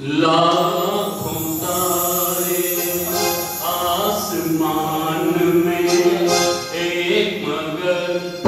लाखों तारे आसमान में एक मगर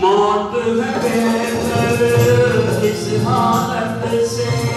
Mordbehöver, Israel, the same.